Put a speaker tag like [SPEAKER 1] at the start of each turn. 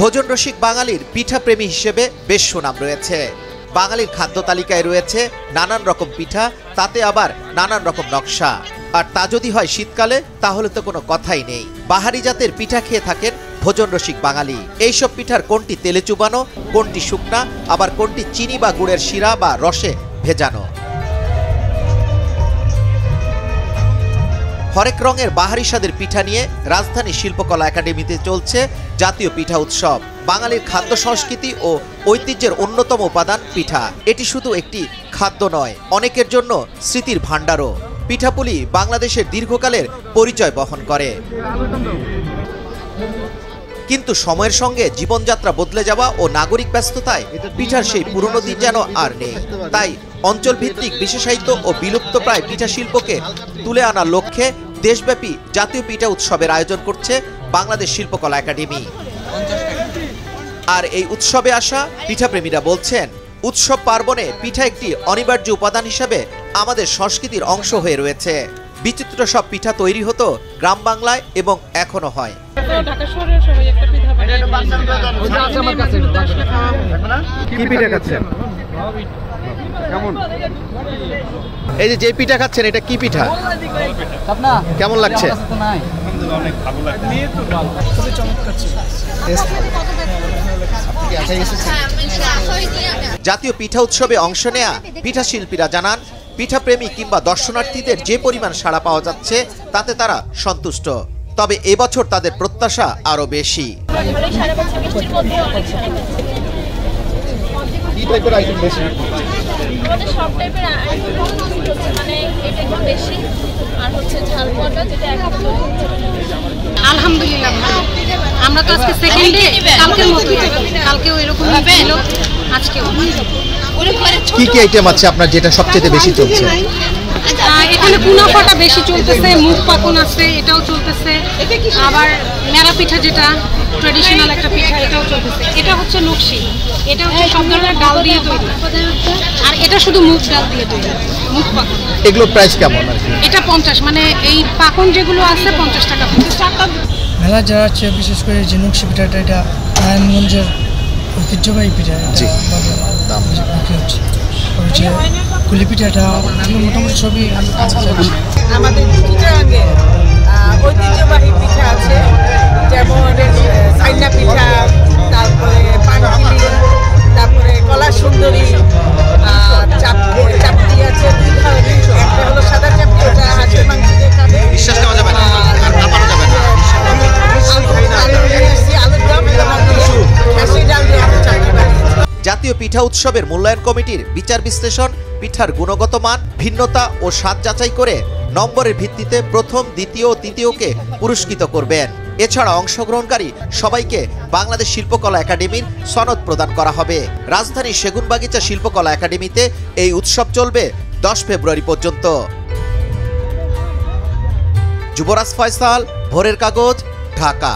[SPEAKER 1] ভোজন রসিক বাঙালির পিঠা প্রেমী হিসেবে বেশ সুনাম রয়েছে। বাঙালির খাদ্য তালিকায় রয়েছে নানান রকম পিঠা, তাতে আবার নানান রকম নকশা। আর তা যদি হয় শীতকালে, তাহলে তো কোনো কথাই নেই। বাহারি জাতের পিঠা খেয়ে থাকেন ভোজন রসিক বাঙালি। এইসব পিঠার কোনটি তেলে চুবানো, কোনটি শুকনা, আবার কোনটি চিনি বা গুড়ের শিরা বা রসে ভেজানো? হরেক রঙের বাহারি স্বাদের পিঠা নিয়ে রাজধানী শিল্পকলা একাডেমিতে চলছে জাতীয় পিঠা উৎসব। বাঙালির খাদ্য সংস্কৃতি ও ঐতিহ্যের অন্যতম উপাদান পিঠা। এটি শুধু একটি খাদ্য নয়, অনেকের জন্য স্মৃতির ভাণ্ডারও। পিঠাপুলি বাংলাদেশের দীর্ঘকালের পরিচয় বহন করে। কিন্তু সময়ের সঙ্গে জীবনযাত্রা বদলে যাওয়া ও নাগরিক ব্যস্ততায় পিঠার সেই পুরনো দিন যেন আর নেই। তাই অঞ্চলভিত্তিক বিশেষায়িত ও বিলুপ্তপ্রায় পিঠা শিল্পকে তুলে আনার লক্ষ্যে দেশব্যাপী জাতীয় পিঠা উৎসবের আয়োজন করছে বাংলাদেশ শিল্পকলা একাডেমি। আর এই উৎসবে আসা পিঠাপ্রেমীরা বলছেন উৎসব পার্বণে পিঠা একটি অনিবার্য উপাদান হিসেবে আমাদের সংস্কৃতির অংশ হয়ে রয়েছে। বিচিত্র সব পিঠা তৈরি হতো গ্রাম বাংলায় এবং এখনও হয়। কি পিঠা খাচ্ছেন এই যে যে পিঠা খাচ্ছেন এটা কি পিঠা? কেমন লাগছে? জাতীয় পিঠা উৎসবে অংশ নেয়া পিঠা শিল্পীরা জানান পিঠাপ্রেমী কিংবা দর্শনার্থীদের যে পরিমাণ সাড়া পাওয়া যাচ্ছে তাতে তারা সন্তুষ্ট। তবে এবছর তাদের প্রত্যাশা আরও বেশি।
[SPEAKER 2] আমাদের সব টাইপের আইটেম মানে এটা একটু বেশি। আর হচ্ছে ঝাল পোয়াটা যেটা একদম
[SPEAKER 3] আলহামদুলিল্লাহ আমরা তো আজকে সেকেন্ড ডে কালকের মতো কালকেও এরকম আজকেও।
[SPEAKER 1] কি কি আইটেম আছে আপনার যেটা সবচেয়ে বেশি চলছে?
[SPEAKER 3] এখানে কুনাফাটা বেশি চলতেছে মুখ পাকন আছে এটাও চলতেছে। আবার মেরা পিঠা যেটা ট্রেডিশনাল একটা পিঠা এটাও চলতেছে। এটা হচ্ছে নকশি। এটা হচ্ছে সব ধরনের ডাল দিয়ে তৈরি। আর এটা শুধু মুখ ডাল দিয়ে তৈরি মুখ পাকন
[SPEAKER 1] এগুলো প্রাইস কেমন
[SPEAKER 3] এটা পঞ্চাশ মানে এই পাকন যেগুলো আছে পঞ্চাশ টাকা
[SPEAKER 4] মেলা যারা হচ্ছে বিশেষ করে যে নকশি পিঠাটা এটা নারায়ণগঞ্জের ঐতিহ্যবাহী পিঠা
[SPEAKER 1] দাম।
[SPEAKER 4] বিক্রি হচ্ছে। কুলি পিঠাটা মোটামুটি সবই
[SPEAKER 5] আমাদের চিটাগাঙ্গে আগে ঐতিহ্যবাহী পিঠা আছে যেমন সাইনা পিঠা
[SPEAKER 1] জাতীয় পিঠা উৎসবের মূল্যায়ন কমিটির বিচার বিশ্লেষণ, পিঠার গুণগত মান, ভিন্নতা ও স্বাদ যাচাই করে নম্বরের ভিত্তিতে প্রথম, দ্বিতীয় ও তৃতীয়কে পুরস্কৃত করবেন। এছাড়া অংশগ্রহণকারী সবাইকে বাংলাদেশ শিল্পকলা একাডেমির সনদ প্রদান করা হবে। রাজধানীর সেগুনবাগিচা শিল্পকলা একাডেমিতে এই উৎসব চলবে দশ ফেব্রুয়ারি পর্যন্ত। যুবরাজ ফয়সাল, ভোরের কাগজ, ঢাকা।